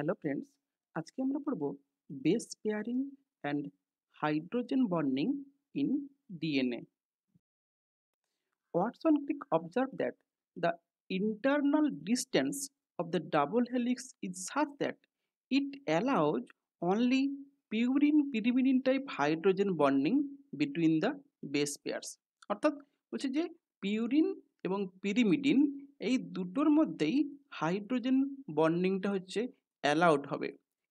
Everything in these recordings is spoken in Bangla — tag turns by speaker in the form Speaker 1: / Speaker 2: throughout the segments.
Speaker 1: হ্যালো ফ্রেন্ডস আজকে আমরা পড়ব base pairing and hydrogen bonding in DNA Watson Crick observed that the internal distance of the double helix is such that it allows only purine pyrimidine type hydrogen bonding between the base pairs অর্থাৎ বলছে যে পিউরিন এবং পিরিমিডিন এই দুটোর মধ্যেই হাইড্রোজেন বন্ডিংটা হচ্ছে অ্যালাউড হবে।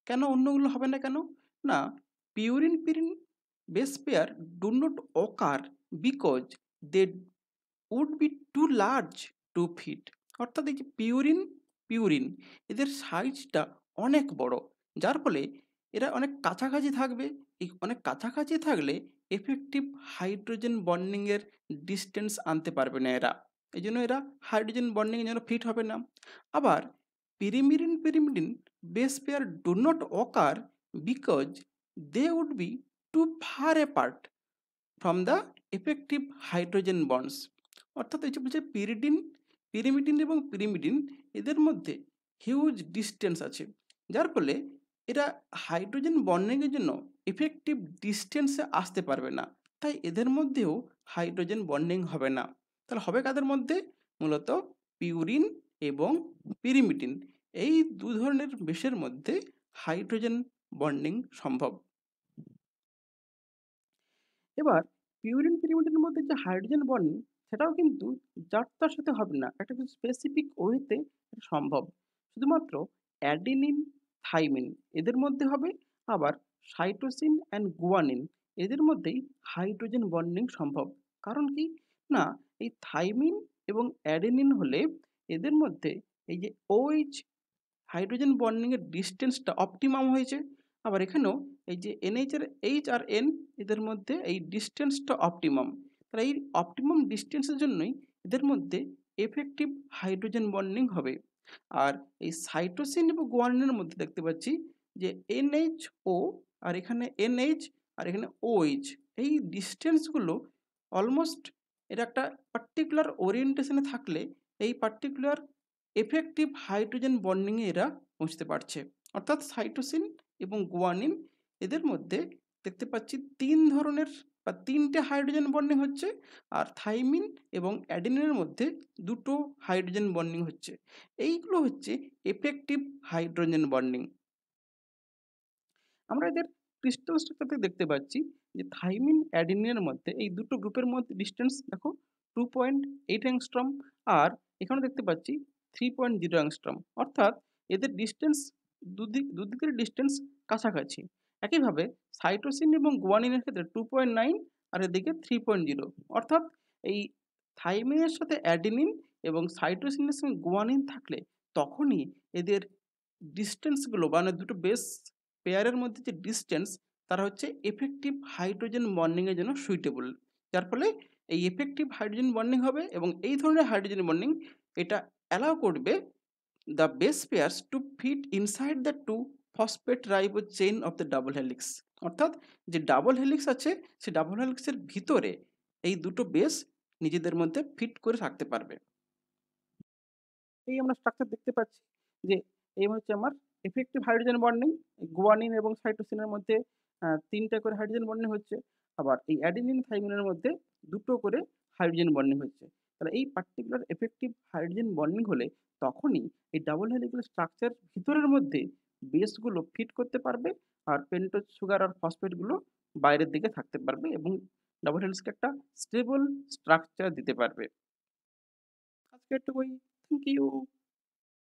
Speaker 1: কেন অন্যগুলো হবে না কেন? না purine purine base pair do not occur because they would be too large to fit অর্থাৎ এই যে পিউরিন পিউরিন এদের সাইজটা অনেক বড়। যার ফলে এরা অনেক কাছাকাছি থাকবে। এই অনেক কাছাকাছি থাকলে এফেক্টিভ হাইড্রোজেন বন্ডিংয়ের ডিস্টেন্স আনতে পারবে না এরা। এই জন্য এরা হাইড্রোজেন বন্ডিংয়ের জন্য ফিট হবে না। আবার pyrimidine pyrimidine base pair do not occur because they would be too far apart from the effective hydrogen bonds অর্থাৎ এই যে বলছে পিরিডিন পিরিমিডিন এবং পিরিমিডিন এদের মধ্যে হিউজ ডিস্টেন্স আছে। যার ফলে এরা হাইড্রোজেন বন্ডিংয়ের জন্য এফেক্টিভ ডিস্টেন্সে আসতে পারবে না। তাই এদের মধ্যেও হাইড্রোজেন বন্ডিং হবে না। তাহলে হবে কাদের মধ্যে? মূলত পিউরিন এবং পিরিমিডিন এই দু ধরনের বেশের মধ্যে হাইড্রোজেন বন্ডিং সম্ভব। এবার পিউরিন পিরিমিডিনের মধ্যে যে হাইড্রোজেন বন্ডিং সেটাও কিন্তু যার সাথে হবে না, একটা কিছু স্পেসিফিক ওয়েতে সম্ভব। শুধুমাত্র অ্যাডিনিন থাইমিন এদের মধ্যে হবে, আবার সাইটোসিন অ্যান্ড গুয়ানিন এদের মধ্যেই হাইড্রোজেন বন্ডিং সম্ভব। কারণ কি? না, এই থাইমিন এবং অ্যাডেনিন হলে এদের মধ্যে এই যে ওইচ হাইড্রোজেন বন্ডিংয়ের ডিস্টেন্সটা অপটিমাম হয়েছে। আবার এখানেও এই যে এনএইচের এইচ আর এন এদের মধ্যে এই ডিস্টেন্সটা অপটিমাম তাহলে এই অপটিমাম ডিস্টেন্সের জন্যই এদের মধ্যে এফেক্টিভ হাইড্রোজেন বন্ডিং হবে। আর এই সাইটোসিন এবং গোয়ানিনের মধ্যে দেখতে পাচ্ছি যে এনএইচ ও আর এখানে এনএইচ আর এখানে ওএইচ এই ডিস্টেন্সগুলো অলমোস্ট এটা একটা পার্টিকুলার ওরিয়েন্টেশনে থাকলে এই পার্টিকুলার এফেক্টিভ হাইড্রোজেন বন্ডিংয়ে এরা পৌঁছতে পারছে। অর্থাৎ সাইটোসিন এবং গুয়ানিন এদের মধ্যে দেখতে পাচ্ছি তিন ধরনের বা তিনটে হাইড্রোজেন বন্ডিং হচ্ছে আর থাইমিন এবং অ্যাডিনের মধ্যে দুটো হাইড্রোজেন বন্ডিং হচ্ছে। এইগুলো হচ্ছে এফেক্টিভ হাইড্রোজেন বন্ডিং আমরা এদের ক্রিস্টাল স্ট্রাকচারতে দেখতে পাচ্ছি যে থাইমিন অ্যাডিনের মধ্যে এই দুটো গ্রুপের মধ্যে ডিস্টেন্স দেখো টু পয়েন্ট এইট অ্যাংস্ট্রম আর এখানে দেখতে পাচ্ছি থ্রি পয়েন্ট জিরো অ্যাংস্ট্রম অর্থাৎ এদের ডিস্টেন্স দুদিক, দুদিকের ডিস্টেন্স কাছাকাছি। একইভাবে সাইটোসিন এবং গুয়ানিনের ক্ষেত্রে টু পয়েন্ট নাইন আর এদিকে থ্রি পয়েন্ট জিরো অর্থাৎ এই থাইমিনের সাথে অ্যাডিনিন এবং সাইটোসিনের সঙ্গে গুয়ানিন থাকলে তখনই এদের ডিস্টেন্সগুলো মানে দুটো বেস পেয়ারের মধ্যে যে ডিস্টেন্স তারা হচ্ছে এফেক্টিভ হাইড্রোজেন বন্ডিংয়ের জন্য সুইটেবল যার ফলে এই এফেক্টিভ হাইড্রোজেন বন্ডিং হবে এবং এই ধরনের হাইড্রোজেন বন্ডিং এটা অ্যালাউ করবে the base pairs to fit inside the two phosphate ribo chain of the double helix অর্থাৎ যে ডাবল হেলিক্স আছে সেই ডাবল হেলিক্সের ভিতরে এই দুটো বেস নিজেদের মধ্যে ফিট করে রাখতে পারবে। এই আমরা স্ট্রাকচার দেখতে পাচ্ছি যে এই হচ্ছে আমার এফেক্টিভ হাইড্রোজেন বন্ডিং গুয়ানিন এবং সাইটোসিনের মধ্যে তিনটা করে হাইড্রোজেন বন্ডিং হচ্ছে। আবার এই অ্যাডিনিন থাইমিনের মধ্যে দুটো করে হাইড্রোজেন বন্ডিং হচ্ছে। তাহলে এই পার্টিকুলার এফেক্টিভ হাইড্রোজেন বন্ডিং হলে তখনই এই ডাবল হেলিক্যাল স্ট্রাকচার ভিতরের মধ্যে বেসগুলো ফিট করতে পারবে আর পেন্টোজ সুগার আর ফসফেটগুলো বাইরের দিকে থাকতে পারবে এবং ডাবল হেলিক্সকে একটা স্টেবল স্ট্রাকচার দিতে পারবে। আজকে একটু থ্যাংক ইউ